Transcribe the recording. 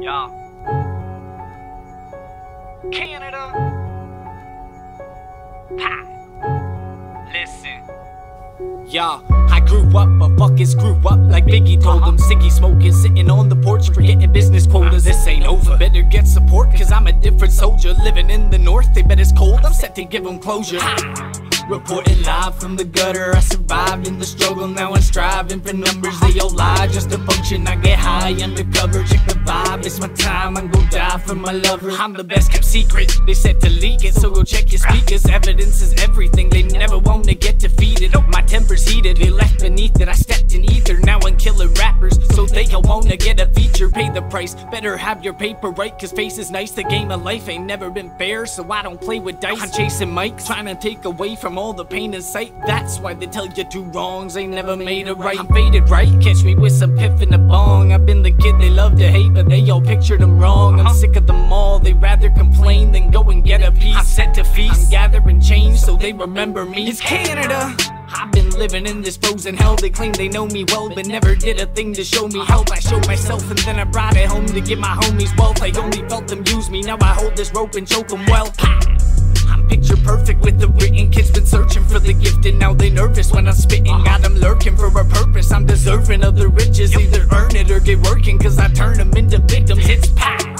Yeah. Canada. Ha. Listen. Yeah, I grew up, but fucking screw up like Biggie told uh-huh. him. Siggy smoking, sitting on the porch, forgetting business quotas. Uh-huh. This ain't over. Better get support, cause I'm a different soldier. Living in the north, they bet it's cold. I'm set to give them closure. Reporting live from the gutter, I survived in the struggle. Now I'm striving for numbers. They all lie just to function. I get high undercover, check the vibe. It's my time, I'm gon' die for my lover. I'm the best kept secret. They said to leak it, so go check your speakers. Evidence is everything. They never wanna get defeated. Oh, my temper's heated. They left beneath it. I all wanna get a feature. Pay the price. Better have your paper right, cause face is nice. The game of life ain't never been fair, so I don't play with dice. I'm chasing mics, trying to take away from all the pain in sight. That's why they tell you two wrongs ain't never made a right. I'm faded right. Catch me with some piff in the bong. I've been the kid they love to hate, but they all pictured them wrong. I'm uh-huh. sick of them all. They rather complain than go and get a piece. I'm set to feast. I'm gathering change so they remember me. It's Canada. I've been living in this frozen hell. They claim they know me well, but never did a thing to show me help. I showed myself and then I brought it home to give my homies wealth. I only felt them use me. Now I hold this rope and choke them well. I'm picture perfect with the written. Kids been searching for the gift, and now they nervous when I'm spitting. Got them lurking for a purpose. I'm deserving of the riches. Either earn it or get working, cause I turn them into victims. It's packed.